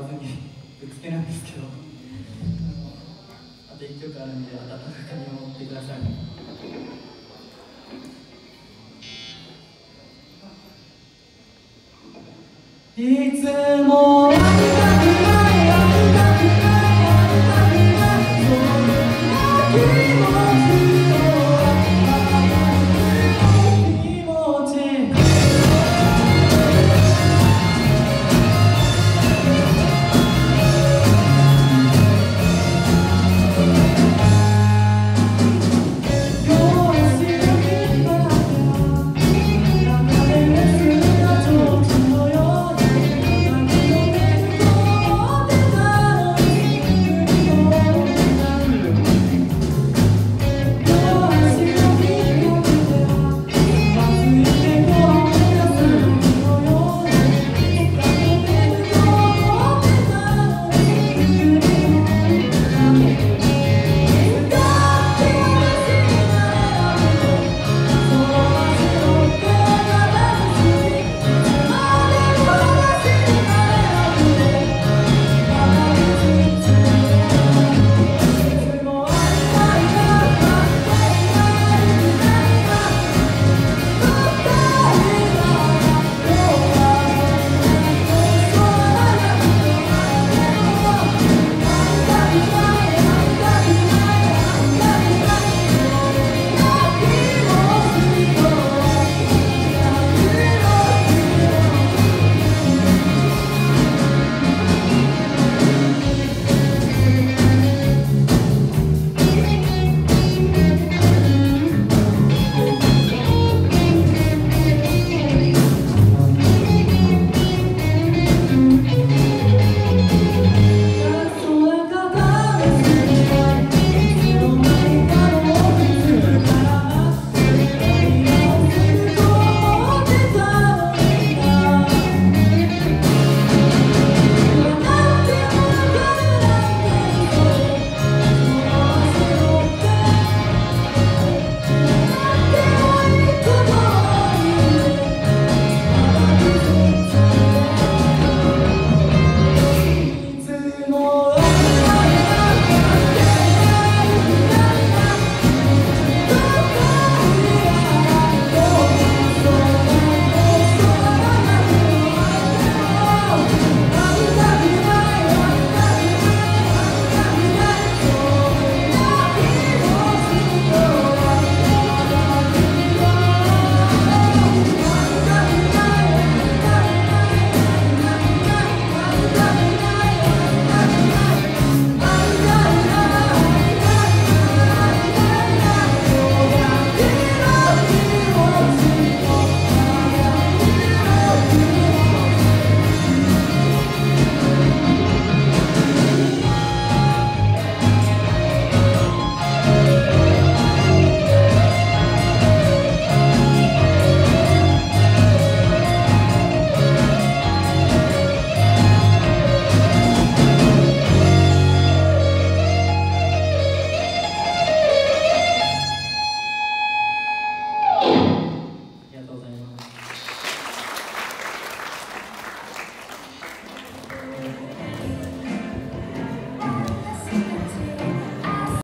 わずにぶっつけなんですけど。あと1曲あるんで温かく見守ってください。いつも